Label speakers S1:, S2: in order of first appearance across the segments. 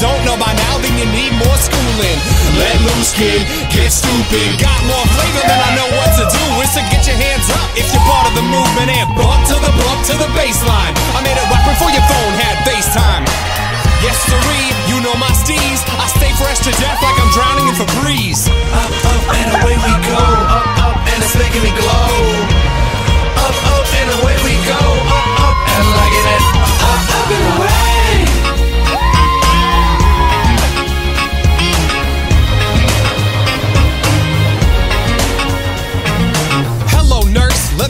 S1: don't know by now, then you need more schooling. Let loose, kid, get stupid. Got more flavor than I know what to do. It's to get your hands up if you're part of the movement and bump to the bump to the baseline. I made it right before your phone had FaceTime. Yes, you know my steez.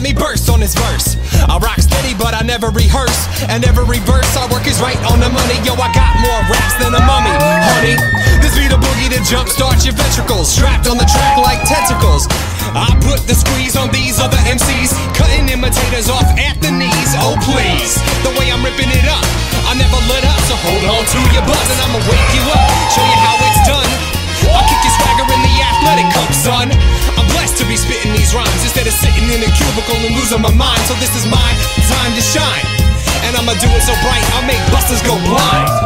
S1: Let me burst on this verse. I rock steady, but I never rehearse. And every verse I work is right on the money. Yo, I got more raps than a mummy, honey. This be the boogie to jumpstart your ventricles. Strapped on the track like tentacles. I put the squeeze on these other MCs, cutting imitators off at the knees. Oh, please, the way I'm ripping it up. I never let up, so hold on to your buzz, and I'ma wake you up, show you how these rhymes instead of sitting in a cubicle and losing my mind. So this is my time to shine. And I'ma do it so bright, I'll make busters go blind.